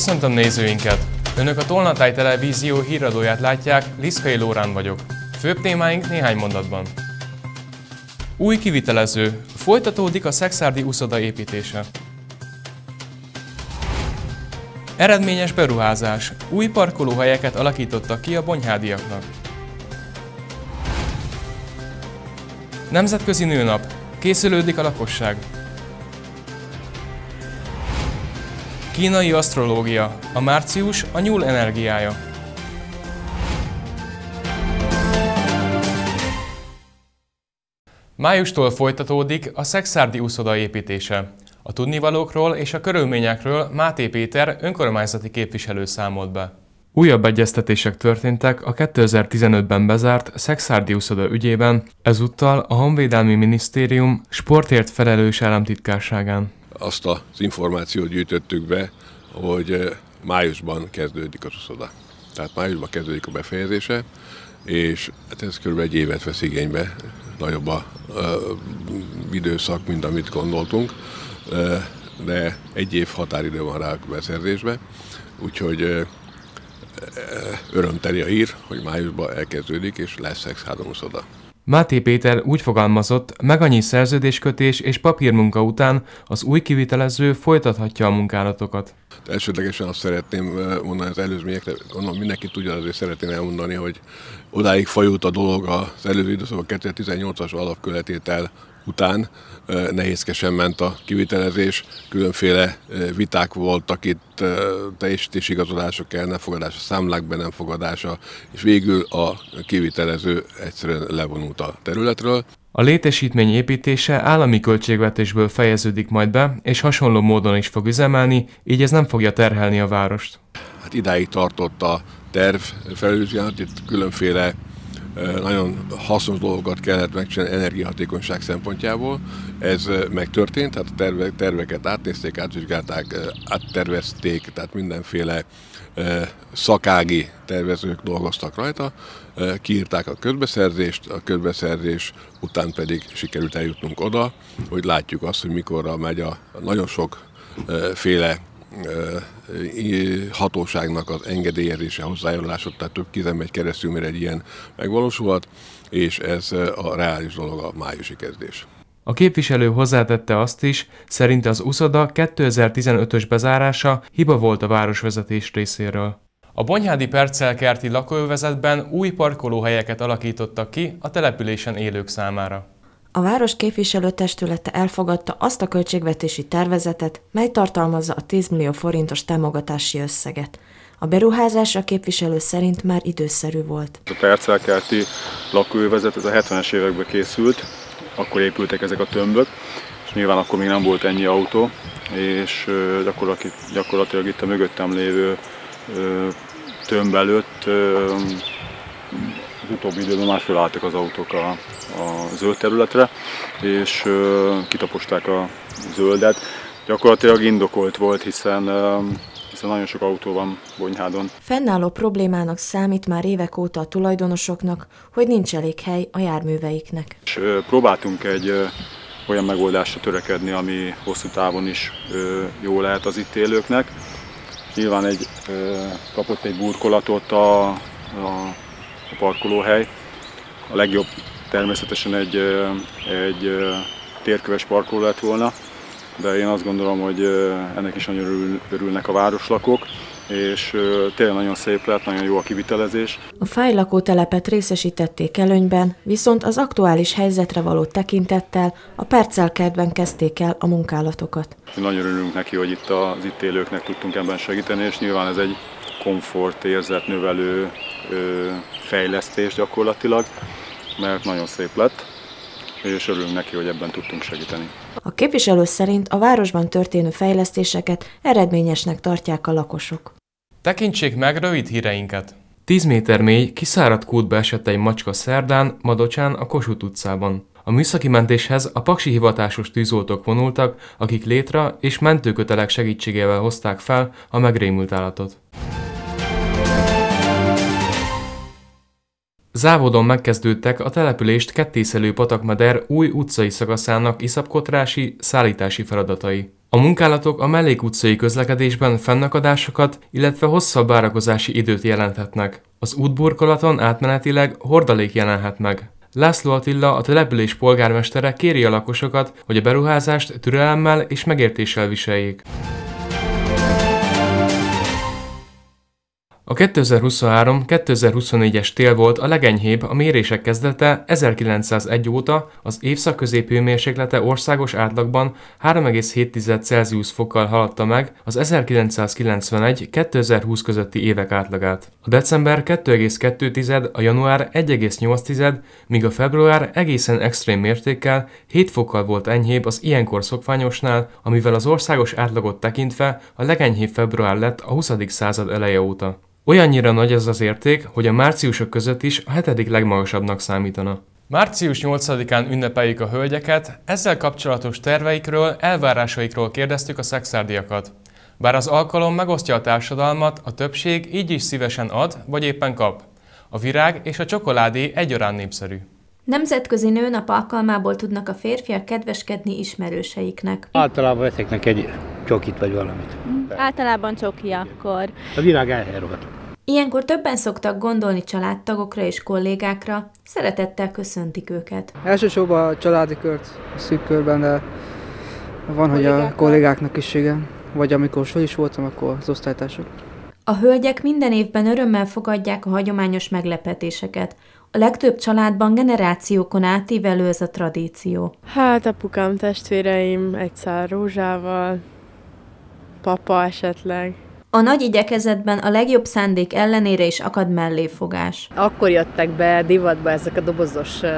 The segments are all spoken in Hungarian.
Köszöntöm nézőinket! Önök a Tolnatáj Televízió híradóját látják, Liszkai Lórán vagyok. Főbb témáink néhány mondatban. Új kivitelező. Folytatódik a Szexárdi úszoda építése. Eredményes beruházás. Új parkolóhelyeket alakítottak ki a bonyhádiaknak. Nemzetközi nőnap. Készülődik a lakosság. Kínai asztrológia. A március a nyúl energiája. Májustól folytatódik a Szexárdi úszoda építése. A tudnivalókról és a körülményekről Máté Péter önkormányzati képviselő számolt be. Újabb egyeztetések történtek a 2015-ben bezárt Szexárdi úszoda ügyében, ezúttal a Honvédelmi Minisztérium sportért felelős államtitkárságán. Azt az információt gyűjtöttük be, hogy eh, májusban kezdődik az úszoda. Tehát májusban kezdődik a befejezése, és hát ez kb. egy évet vesz igénybe, nagyobb a, a időszak, mint amit gondoltunk, eh, de egy év határidő van rá a beszerzésbe, úgyhogy eh, örömteli a hír, hogy májusban elkezdődik, és lesz Szex 3 úszoda. Máté Péter úgy fogalmazott, meg annyi szerződéskötés és papírmunka után az új kivitelező folytathatja a munkálatokat. Elsődlegesen azt szeretném mondani az előzményekre, gondolom mindenki tudja, azért szeretném elmondani, hogy odáig fajult a dolog az előző időszakban 2018-as alapkövetétel után nehézkesen ment a kivitelezés, különféle viták voltak itt, teljesítési igazolások kell, nem fogadása, számlák be nem fogadása, és végül a kivitelező egyszerűen levonult a területről. A létesítmény építése állami költségvetésből fejeződik majd be, és hasonló módon is fog üzemelni, így ez nem fogja terhelni a várost. Hát idáig tartott a terv felülvizsgálat, itt különféle nagyon hasznos dolgokat kellett megcsinálni energiahatékonyság szempontjából. Ez megtörtént, tehát a terve, terveket átnézték, átvizsgálták, áttervezték, tehát mindenféle szakági tervezők dolgoztak rajta, kiírták a közbeszerzést, a közbeszerzés után pedig sikerült eljutnunk oda, hogy látjuk azt, hogy mikorra megy a nagyon sok féle hatóságnak az engedélyezése, hozzájárulása, tehát több kézen megy keresztül, mire egy ilyen megvalósulhat, és ez a reális dolog a májusi kezdés. A képviselő hozzátette azt is, szerint az USZODA 2015-ös bezárása hiba volt a városvezetés részéről. A Bonyhádi Percelkerti lakóövezetben új parkolóhelyeket alakítottak ki a településen élők számára. A város képviselőtestülete elfogadta azt a költségvetési tervezetet, mely tartalmazza a 10 millió forintos támogatási összeget. A beruházás a képviselő szerint már időszerű volt. A percelkelti lakóövezet, ez a 70-es években készült, akkor épültek ezek a tömbök, és nyilván akkor még nem volt ennyi autó, és gyakorlatilag, gyakorlatilag itt a mögöttem lévő tömb előtt az utóbbi időben már felálltak az autók a, a zöld területre, és kitaposták a zöldet. Gyakorlatilag indokolt volt, hiszen hiszen nagyon sok autó van Bonyhádon. Fennálló problémának számít már évek óta a tulajdonosoknak, hogy nincs elég hely a járműveiknek. És próbáltunk egy olyan megoldásra törekedni, ami hosszú távon is jó lehet az itt élőknek. Nyilván egy, kapott egy burkolatot a, a, a parkolóhely. A legjobb természetesen egy, egy térköves parkoló lett volna, de én azt gondolom, hogy ennek is nagyon örül, örülnek a városlakók, és tényleg nagyon szép lett, nagyon jó a kivitelezés. A fájlakó telepet részesítették előnyben, viszont az aktuális helyzetre való tekintettel a percelkertben kezdték el a munkálatokat. Nagyon örülünk neki, hogy itt az itt élőknek tudtunk ebben segíteni, és nyilván ez egy komfort érzet növelő fejlesztés gyakorlatilag, mert nagyon szép lett és örülünk neki, hogy ebben tudtunk segíteni. A képviselő szerint a városban történő fejlesztéseket eredményesnek tartják a lakosok. Tekintsék meg rövid híreinket! 10 méter mély, kiszáradt kútba esett egy macska szerdán, Madocsán, a Kossuth utcában. A műszaki mentéshez a paksi hivatásos tűzoltók vonultak, akik létre és mentőkötelek segítségével hozták fel a megrémült állatot. Závodon megkezdődtek a települést kettészelő patakmeder új utcai szakaszának iszapkotrási, szállítási feladatai. A munkálatok a mellékutcai közlekedésben fennakadásokat, illetve hosszabb várakozási időt jelenthetnek. Az útburkolaton átmenetileg hordalék jelenhet meg. László Attila, a település polgármestere kéri a lakosokat, hogy a beruházást türelemmel és megértéssel viseljék. A 2023-2024-es tél volt a legenyhébb a mérések kezdete 1901 óta, az évszak középhőmérséklete országos átlagban 3,7 Celsius fokkal haladta meg az 1991-2020 közötti évek átlagát. A december 2,2, a január 1,8, míg a február egészen extrém mértékkel 7 fokkal volt enyhébb az ilyenkor szokványosnál, amivel az országos átlagot tekintve a legenyhébb február lett a 20. század eleje óta. Olyannyira nagy ez az érték, hogy a márciusok között is a hetedik legmagasabbnak számítana. Március 8-án ünnepeljük a hölgyeket, ezzel kapcsolatos terveikről, elvárásaikról kérdeztük a szexárdiakat. Bár az alkalom megosztja a társadalmat, a többség így is szívesen ad, vagy éppen kap. A virág és a csokoládé egyaránt népszerű. Nemzetközi nőnap alkalmából tudnak a férfiak kedveskedni ismerőseiknek. Általában veszek egy csokit vagy valamit. Általában csoki akkor. A virág elherolt. Ilyenkor többen szoktak gondolni családtagokra és kollégákra, szeretettel köszöntik őket. Elsősorban a családi kört, a szűk körben, de van, hogy a kollégáknak is igen. Vagy amikor föl is voltam, akkor az osztálytársak. A hölgyek minden évben örömmel fogadják a hagyományos meglepetéseket. A legtöbb családban generációkon átívelő ez a tradíció. Hát apukám, testvéreim egyszer rózsával, papa esetleg. A nagy igyekezetben a legjobb szándék ellenére is akad melléfogás. Akkor jöttek be divatba ezek a dobozos uh,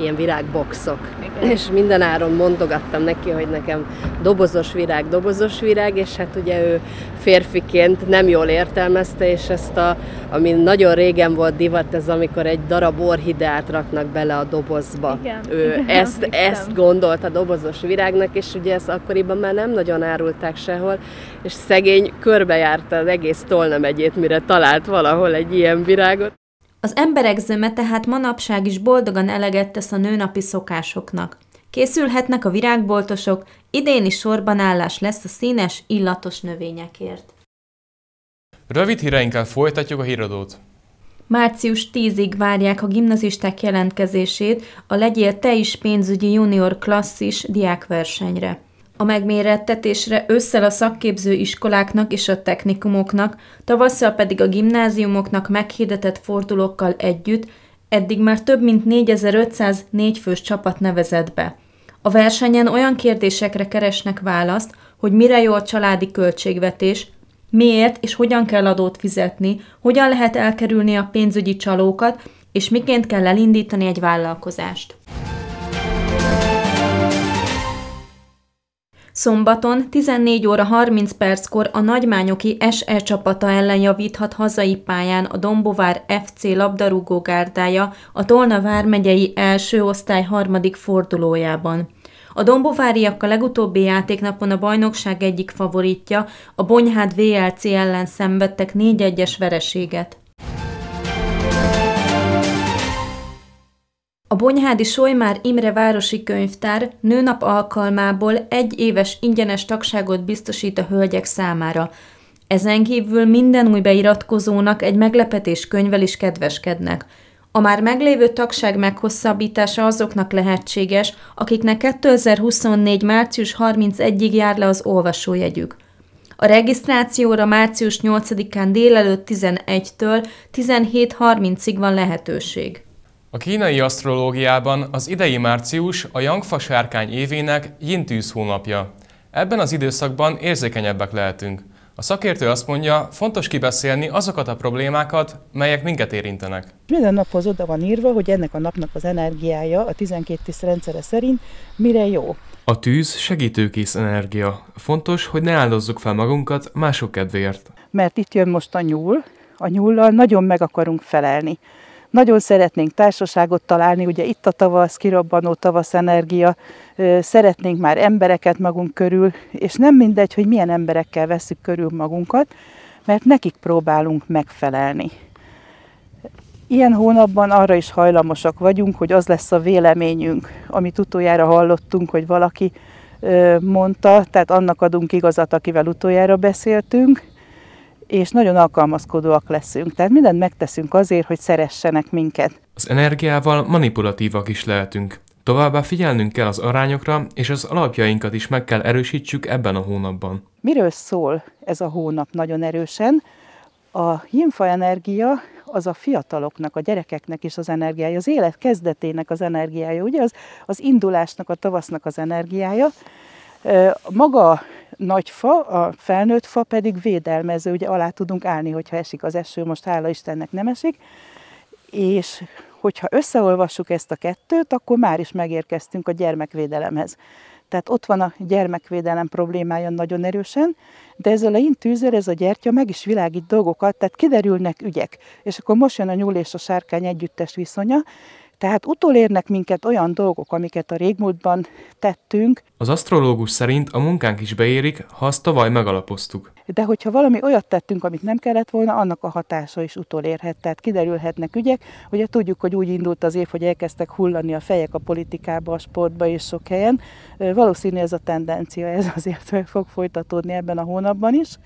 ilyen virágboxok. És minden áron mondogattam neki, hogy nekem dobozos virág, dobozos virág, és hát ugye ő férfiként nem jól értelmezte, és ezt a, ami nagyon régen volt divat, ez amikor egy darab orhideát raknak bele a dobozba. Igen. Ő Igen, ezt, emlékszem. ezt gondolta dobozos virágnak, és ugye ezt akkoriban már nem nagyon árulták sehol, és szegény körbejárta az egész Tolna megyét, mire talált valahol egy ilyen virágot. Az emberek zöme tehát manapság is boldogan eleget tesz a nőnapi szokásoknak. Készülhetnek a virágboltosok, idén is sorban állás lesz a színes, illatos növényekért. Rövid híreinkkel folytatjuk a híradót. Március 10-ig várják a gimnazisták jelentkezését a Legyél Te is pénzügyi junior klasszis diákversenyre. A megmérettetésre ősszel a szakképző iskoláknak és a technikumoknak, tavasszal pedig a gimnáziumoknak meghirdetett fordulókkal együtt eddig már több mint 4500 négyfős csapat nevezett be. A versenyen olyan kérdésekre keresnek választ, hogy mire jó a családi költségvetés, miért és hogyan kell adót fizetni, hogyan lehet elkerülni a pénzügyi csalókat, és miként kell elindítani egy vállalkozást. Szombaton 14 óra 30 perckor a Nagymányoki SE csapata ellen javíthat hazai pályán a Dombovár FC labdarúgó gárdája a Tolna vármegyei első osztály harmadik fordulójában. A dombováriak a legutóbbi játéknapon a bajnokság egyik favoritja, a Bonyhád VLC ellen szenvedtek 4-1-es vereséget. A Bonyhádi Solymár Imre Városi Könyvtár nőnap alkalmából egy éves ingyenes tagságot biztosít a hölgyek számára. Ezen kívül minden új beiratkozónak egy meglepetés könyvvel is kedveskednek. A már meglévő tagság meghosszabbítása azoknak lehetséges, akiknek 2024. március 31-ig jár le az olvasójegyük. A regisztrációra március 8-án délelőtt 11-től 17.30-ig van lehetőség. A kínai asztrológiában az idei március a Yangfa sárkány évének Yintűz hónapja. Ebben az időszakban érzékenyebbek lehetünk. A szakértő azt mondja, fontos kibeszélni azokat a problémákat, melyek minket érintenek. Minden naphoz oda van írva, hogy ennek a napnak az energiája a 12 tiszt rendszere szerint mire jó. A tűz segítőkész energia. Fontos, hogy ne áldozzuk fel magunkat mások kedvéért. Mert itt jön most a nyúl, a nyúllal nagyon meg akarunk felelni. Nagyon szeretnénk társaságot találni, ugye itt a tavasz, kirobbanó tavasz energia, szeretnénk már embereket magunk körül, és nem mindegy, hogy milyen emberekkel veszük körül magunkat, mert nekik próbálunk megfelelni. Ilyen hónapban arra is hajlamosak vagyunk, hogy az lesz a véleményünk, amit utoljára hallottunk, hogy valaki mondta, tehát annak adunk igazat, akivel utoljára beszéltünk, és nagyon alkalmazkodóak leszünk. Tehát mindent megteszünk azért, hogy szeressenek minket. Az energiával manipulatívak is lehetünk. Továbbá figyelnünk kell az arányokra, és az alapjainkat is meg kell erősítsük ebben a hónapban. Miről szól ez a hónap nagyon erősen? A himfa energia az a fiataloknak, a gyerekeknek is az energiája, az élet kezdetének az energiája, ugye az, az indulásnak, a tavasznak az energiája. Maga nagy fa, a felnőtt fa pedig védelmező, ugye alá tudunk állni, hogyha esik az eső, most hála Istennek nem esik, és hogyha összeolvassuk ezt a kettőt, akkor már is megérkeztünk a gyermekvédelemhez. Tehát ott van a gyermekvédelem problémája nagyon erősen, de ez a leintűzőr, ez a gyertya meg is világít dolgokat, tehát kiderülnek ügyek. És akkor most jön a nyúl és a sárkány együttes viszonya, tehát utolérnek minket olyan dolgok, amiket a régmúltban tettünk. Az asztrológus szerint a munkánk is beérik, ha azt tavaly megalapoztuk. De hogyha valami olyat tettünk, amit nem kellett volna, annak a hatása is utolérhet. Tehát kiderülhetnek ügyek. Ugye tudjuk, hogy úgy indult az év, hogy elkezdtek hullani a fejek a politikába, a sportba és sok helyen. Valószínű ez a tendencia, ez azért fog folytatódni ebben a hónapban is.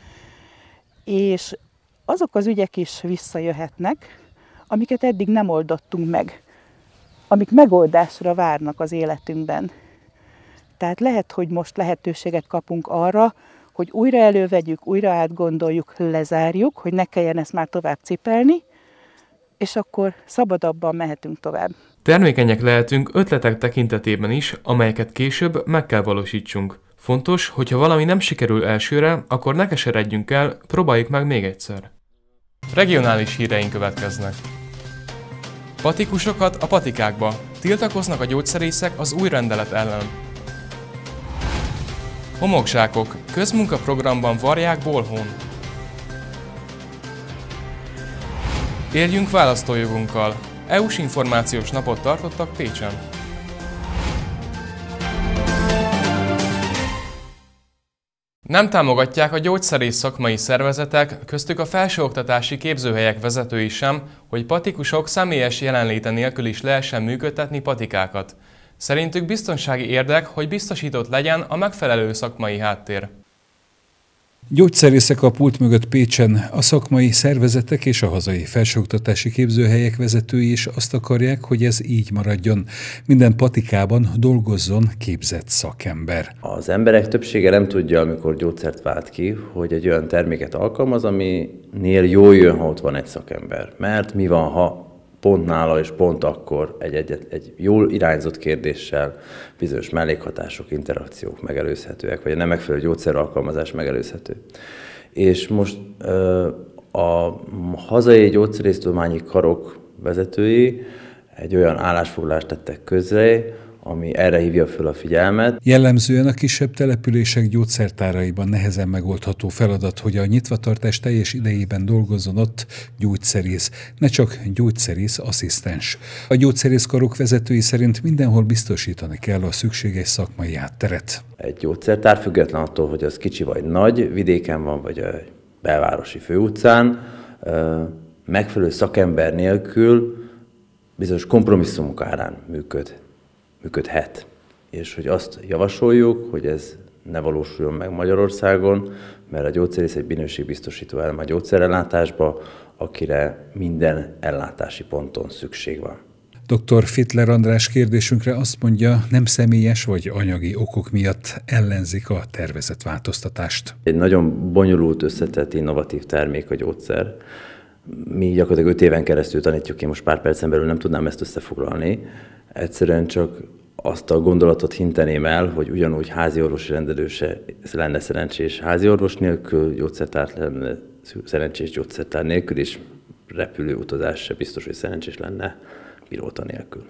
És azok az ügyek is visszajöhetnek, amiket eddig nem oldottunk meg amik megoldásra várnak az életünkben. Tehát lehet, hogy most lehetőséget kapunk arra, hogy újra elővegyük, újra átgondoljuk, lezárjuk, hogy ne kelljen ezt már tovább cipelni, és akkor szabadabban mehetünk tovább. Termékenyek lehetünk ötletek tekintetében is, amelyeket később meg kell valósítsunk. Fontos, hogyha valami nem sikerül elsőre, akkor ne keseredjünk el, próbáljuk meg még egyszer. Regionális híreink következnek. Patikusokat a patikákba. Tiltakoznak a gyógyszerészek az új rendelet ellen. Homokzsákok. Közmunkaprogramban varják bolhón. Éljünk választójogunkkal. EU-s információs napot tartottak Pécsen. Nem támogatják a gyógyszerész szakmai szervezetek, köztük a felsőoktatási képzőhelyek vezetői sem, hogy patikusok személyes jelenléte nélkül is lehessen működtetni patikákat. Szerintük biztonsági érdek, hogy biztosított legyen a megfelelő szakmai háttér. Gyógyszerészek a pult mögött Pécsen, a szakmai szervezetek és a hazai felsőoktatási képzőhelyek vezetői is azt akarják, hogy ez így maradjon. Minden patikában dolgozzon képzett szakember. Az emberek többsége nem tudja, amikor gyógyszert vált ki, hogy egy olyan terméket alkalmaz, aminél jól jön, ha ott van egy szakember. Mert mi van, ha pont nála és pont akkor egy, egy, egy jól irányzott kérdéssel bizonyos mellékhatások, interakciók megelőzhetőek, vagy a nem megfelelő gyógyszeralkalmazás megelőzhető. És most a hazai gyógyszerésztudományi karok vezetői egy olyan állásfoglalást tettek közre, ami erre hívja föl a figyelmet. Jellemzően a kisebb települések gyógyszertáraiban nehezen megoldható feladat, hogy a nyitvatartás teljes idejében dolgozzon ott gyógyszerész, ne csak gyógyszerész asszisztens. A gyógyszerészkarok vezetői szerint mindenhol biztosítani kell a szükséges szakmai átteret. Egy gyógyszertár független attól, hogy az kicsi vagy nagy, vidéken van, vagy a belvárosi főutcán, megfelelő szakember nélkül bizonyos kompromisszumok árán működ működhet. És hogy azt javasoljuk, hogy ez ne valósuljon meg Magyarországon, mert a gyógyszerész egy minőségbiztosító elem a gyógyszerellátásba, akire minden ellátási ponton szükség van. Dr. Fitler András kérdésünkre azt mondja, nem személyes vagy anyagi okok miatt ellenzik a tervezett változtatást. Egy nagyon bonyolult, összetett, innovatív termék a gyógyszer. Mi gyakorlatilag öt éven keresztül tanítjuk, én most pár percen belül nem tudnám ezt összefoglalni. Egyszerűen csak azt a gondolatot hinteném el, hogy ugyanúgy házi orvosi rendelőse lenne szerencsés házi orvos nélkül, gyógyszertár lenne szerencsés gyógyszertár nélkül, és repülőutazás se biztos, hogy szerencsés lenne pilóta nélkül.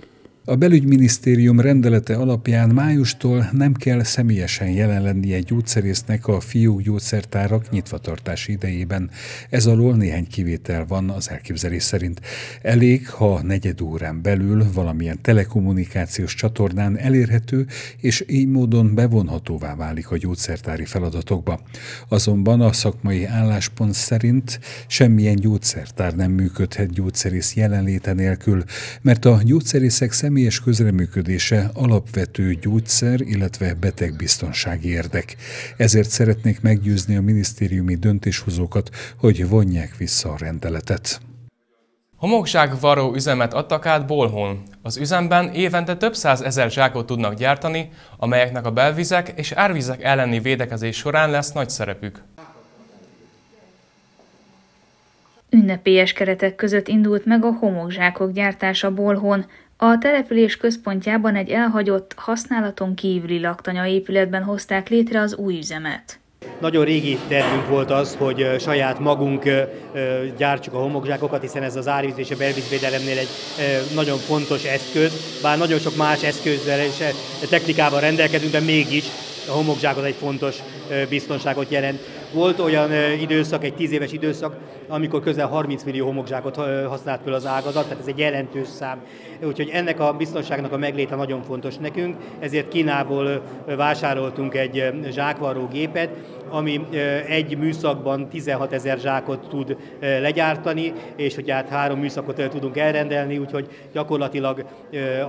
A belügyminisztérium rendelete alapján májustól nem kell személyesen jelen lennie gyógyszerésznek a fiú gyógyszertárak nyitvatartási idejében. Ez alól néhány kivétel van az elképzelés szerint. Elég, ha negyed órán belül valamilyen telekommunikációs csatornán elérhető, és így módon bevonhatóvá válik a gyógyszertári feladatokba. Azonban a szakmai álláspont szerint semmilyen gyógyszertár nem működhet gyógyszerész jelenléte nélkül, mert a gyógyszerészek személy személyes közreműködése alapvető gyógyszer, illetve betegbiztonsági érdek. Ezért szeretnék meggyőzni a minisztériumi döntéshozókat, hogy vonják vissza a rendeletet. Homokzsák üzemet adtak át Bolhón. Az üzemben évente több száz ezer zsákot tudnak gyártani, amelyeknek a belvizek és árvizek elleni védekezés során lesz nagy szerepük. Ünnepélyes keretek között indult meg a homokzsákok gyártása Bolhón. A település központjában egy elhagyott, használaton kívüli laktanya épületben hozták létre az új üzemet. Nagyon régi tervünk volt az, hogy saját magunk gyártsuk a homokzsákokat, hiszen ez az árvíz és a belvízvédelemnél egy nagyon fontos eszköz, bár nagyon sok más eszközzel és technikával rendelkezünk, de mégis a homokzsákot egy fontos biztonságot jelent. Volt olyan időszak, egy tíz éves időszak, amikor közel 30 millió homokzsákot használt fel az ágazat, tehát ez egy jelentős szám. Úgyhogy ennek a biztonságnak a megléte nagyon fontos nekünk, ezért Kínából vásároltunk egy zsákvarró gépet, ami egy műszakban 16 ezer zsákot tud legyártani, és hogy hát három műszakot tudunk elrendelni, úgyhogy gyakorlatilag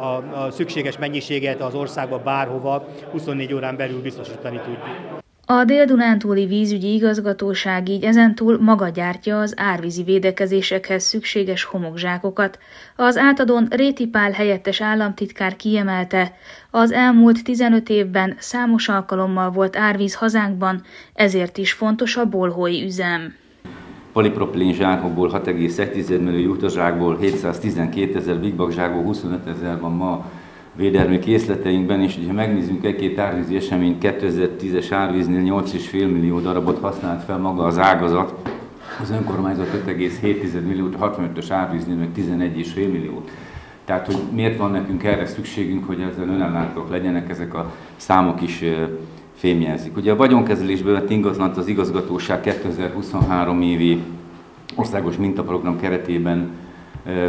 a, a szükséges mennyiséget az országba bárhova 24 órán belül biztosítani tudjuk. A Dél-Dunántúli vízügyi igazgatóság így ezentúl maga gyártja az árvízi védekezésekhez szükséges homokzsákokat. Az átadón Réti Pál helyettes államtitkár kiemelte, az elmúlt 15 évben számos alkalommal volt árvíz hazánkban, ezért is fontos a bolhói üzem. Polipropilén zsákokból 6,1 millió jutazsákból 712 ezer, Big zsákból 25 ezer van ma védelmi készleteinkben, és ha megnézzünk egy-két árvízi eseményt, 2010-es árvíznél 8,5 millió darabot használt fel maga az ágazat, az önkormányzat 5,7 milliót, a 65-ös árvíznél meg 11,5 milliót. Tehát, hogy miért van nekünk erre szükségünk, hogy ezzel önellátók legyenek, ezek a számok is fémjelzik. Ugye a vagyonkezelésből vett ingatlant az igazgatóság 2023 évi országos mintaprogram keretében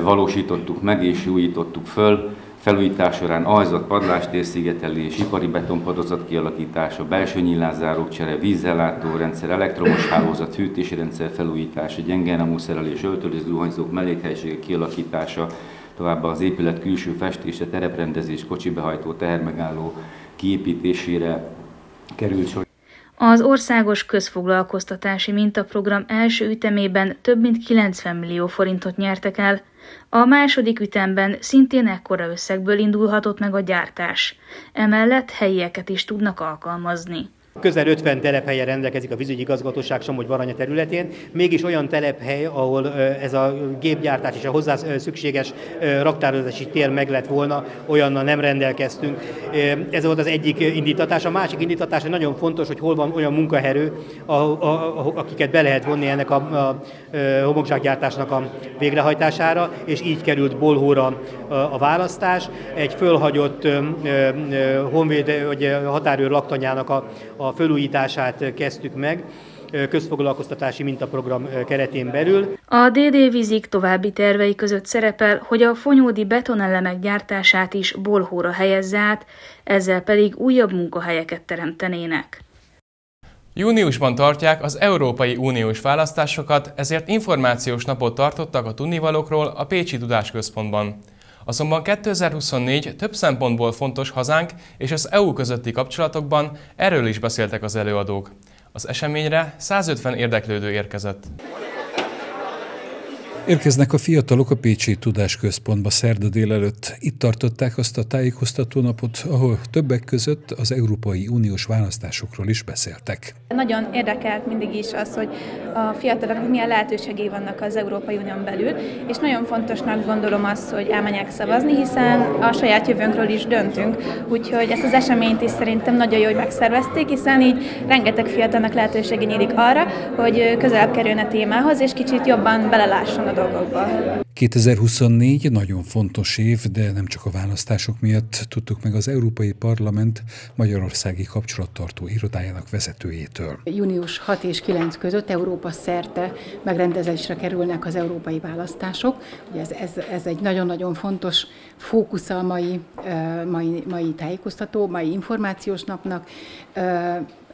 valósítottuk meg és újítottuk föl felújítás során ajzat, padlástérszigetelés, ipari betonpadozat kialakítása, belső nyílászárók csere, vízellátó rendszer, elektromos hálózat, fűtési rendszer felújítása, gyenge szerelés, öltöző zuhanyzók, mellékhelyiségek kialakítása, továbbá az épület külső festése, tereprendezés, kocsibehajtó, tehermegálló kiépítésére került sor. Az országos közfoglalkoztatási mintaprogram első ütemében több mint 90 millió forintot nyertek el, a második ütemben szintén ekkora összegből indulhatott meg a gyártás. Emellett helyieket is tudnak alkalmazni. Közel 50 telephelyen rendelkezik a vízügyi igazgatóság Somogy Baranya területén, mégis olyan telephely, ahol ez a gépgyártás és a hozzá szükséges raktározási tér meg lett volna, olyannal nem rendelkeztünk. Ez volt az egyik indítatás. A másik indítatás, hogy nagyon fontos, hogy hol van olyan munkaherő, akiket be lehet vonni ennek a, a homokzsákgyártásnak a végrehajtására, és így került Bolhóra a választás. Egy fölhagyott honvéd, vagy határőr laktanyának a, a a fölújítását kezdtük meg közfoglalkoztatási mintaprogram keretén belül. A DD Vizik további tervei között szerepel, hogy a fonyódi betonelemek gyártását is bolhóra helyezze át, ezzel pedig újabb munkahelyeket teremtenének. Júniusban tartják az Európai Uniós választásokat, ezért információs napot tartottak a tudnivalókról a Pécsi Tudásközpontban. Azonban 2024 több szempontból fontos hazánk és az EU közötti kapcsolatokban, erről is beszéltek az előadók. Az eseményre 150 érdeklődő érkezett. Érkeznek a fiatalok a Pécsi Tudásközpontba szerda délelőtt. Itt tartották azt a tájékoztató napot, ahol többek között az Európai Uniós választásokról is beszéltek. Nagyon érdekelt mindig is az, hogy a fiataloknak milyen lehetőségei vannak az Európai Unión belül, és nagyon fontosnak gondolom azt, hogy elmenjek szavazni, hiszen a saját jövőnkről is döntünk, úgyhogy ezt az eseményt is szerintem nagyon jó, hogy megszervezték, hiszen így rengeteg fiatalnak lehetősége nyílik arra, hogy közelebb kerülne a témához, és kicsit jobban belelásson dolgokba. 2024 nagyon fontos év, de nem csak a választások miatt tudtuk meg az Európai Parlament Magyarországi kapcsolattartó irodájának vezetőjétől. Június 6 és 9 között Európa szerte megrendezésre kerülnek az európai választások. Ugye ez, ez, ez egy nagyon-nagyon fontos fókusz a mai, mai, mai tájékoztató, mai információs napnak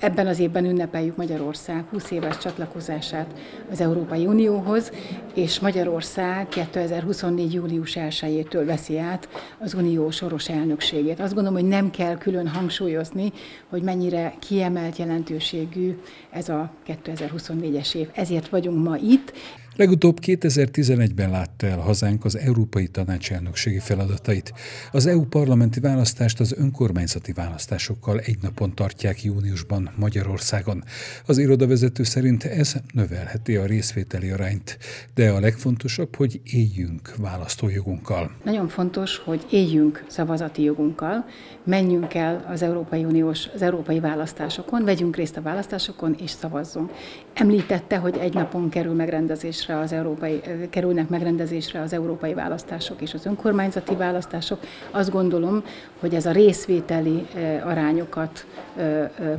Ebben az évben ünnepeljük Magyarország 20 éves csatlakozását az Európai Unióhoz, és Magyarország 2024. július 1-től veszi át az Unió soros elnökségét. Azt gondolom, hogy nem kell külön hangsúlyozni, hogy mennyire kiemelt jelentőségű ez a 2024-es év. Ezért vagyunk ma itt, Legutóbb 2011-ben látta el hazánk az Európai Tanács elnökségi feladatait. Az EU parlamenti választást az önkormányzati választásokkal egy napon tartják júniusban Magyarországon. Az irodavezető szerint ez növelheti a részvételi arányt, de a legfontosabb, hogy éljünk választójogunkkal. Nagyon fontos, hogy éljünk szavazati jogunkkal, menjünk el az Európai Uniós, az európai választásokon, vegyünk részt a választásokon és szavazzunk. Említette, hogy egy napon kerül megrendezés megrendezésre az európai, kerülnek megrendezésre az európai választások és az önkormányzati választások. Azt gondolom, hogy ez a részvételi arányokat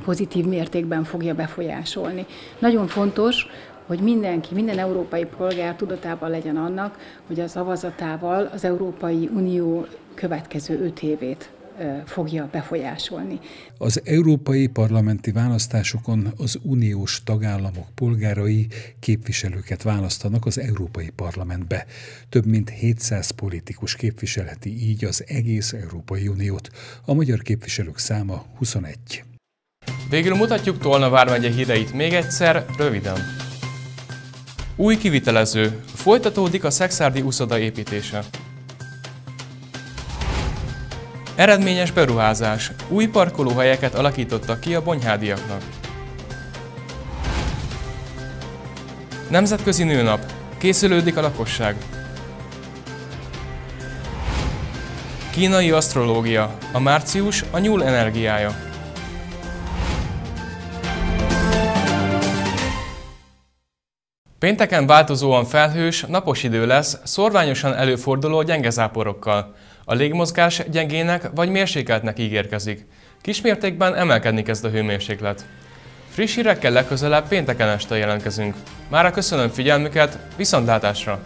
pozitív mértékben fogja befolyásolni. Nagyon fontos, hogy mindenki, minden európai polgár tudatában legyen annak, hogy a szavazatával az Európai Unió következő öt évét fogja befolyásolni. Az európai parlamenti választásokon az uniós tagállamok polgárai képviselőket választanak az Európai Parlamentbe. Több mint 700 politikus képviselheti így az egész Európai Uniót. A magyar képviselők száma 21. Végül mutatjuk Tolna vármegye híreit még egyszer, röviden. Új kivitelező. Folytatódik a Szexárdi úszoda építése. Eredményes beruházás. Új parkolóhelyeket alakítottak ki a bonyhádiaknak. Nemzetközi nőnap. Készülődik a lakosság. Kínai asztrológia. A március a nyúl energiája. Pénteken változóan felhős, napos idő lesz, szorványosan előforduló gyenge záporokkal. A légmozgás gyengének vagy mérsékeltnek ígérkezik. Kismértékben emelkedni kezd a hőmérséklet. Friss hírekkel legközelebb pénteken este jelentkezünk. Mára köszönöm figyelmüket, viszontlátásra!